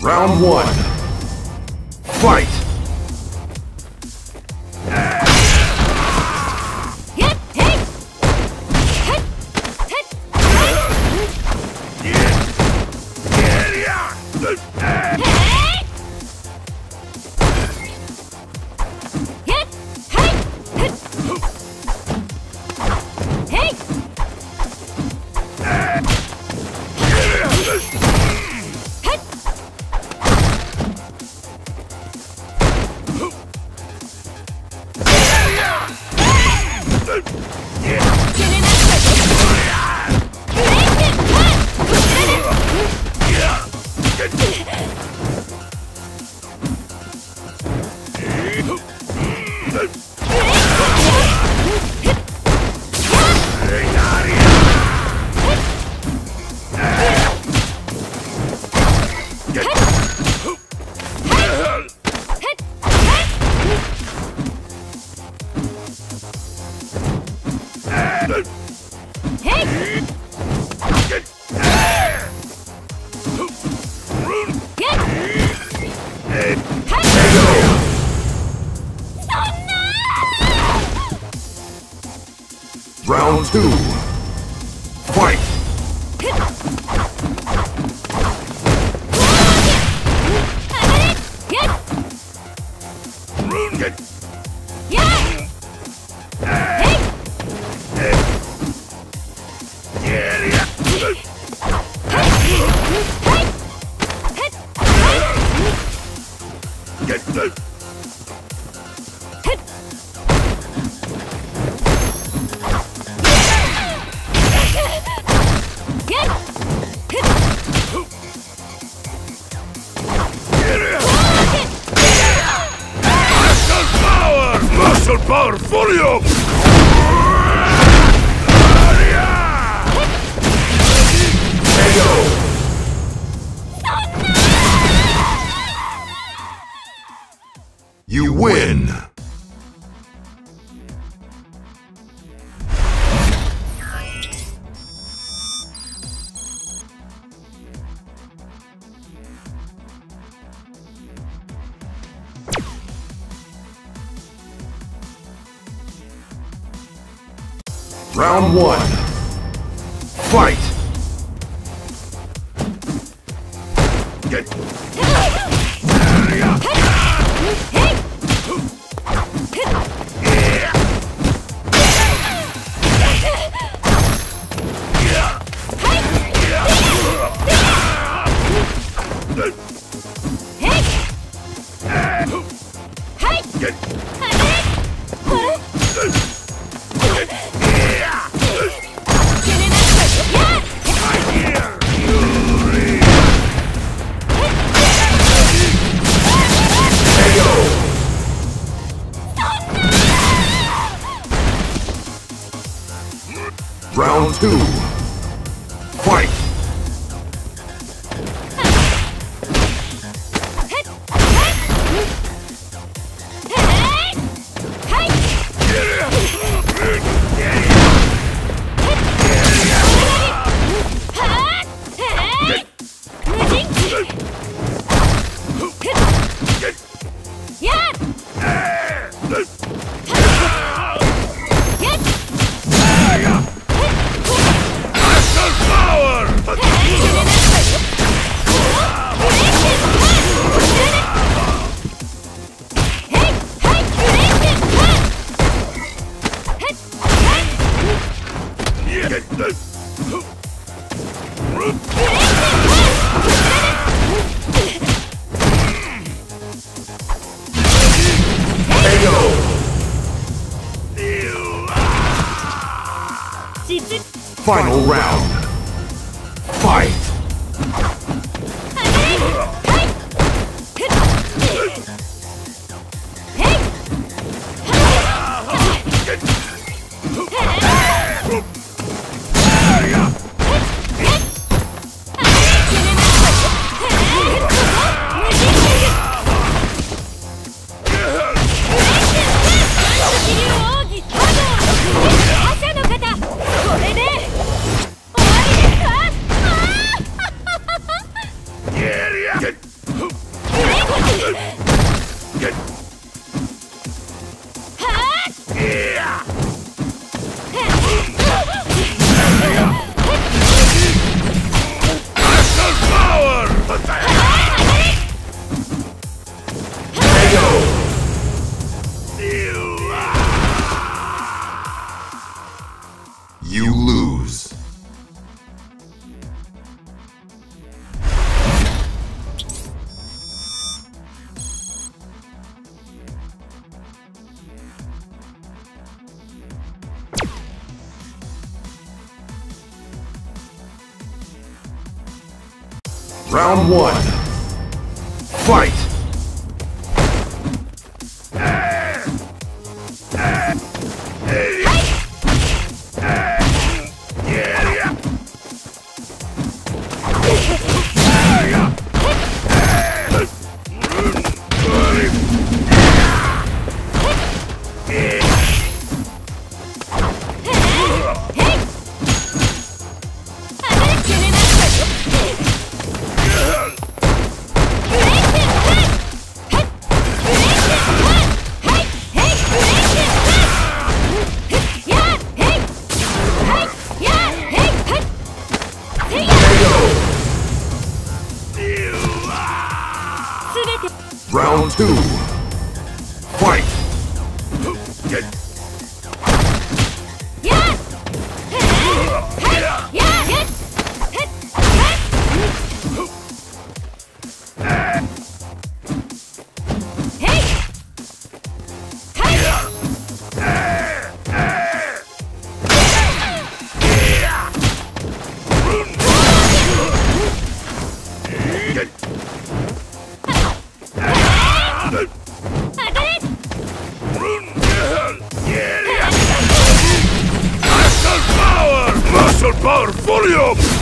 Round one. Fight! Round two. Fight! Muscle power folio! You win! Round one. Fight! Round two. Final round. Fight! Round one. Fight! Far Furium!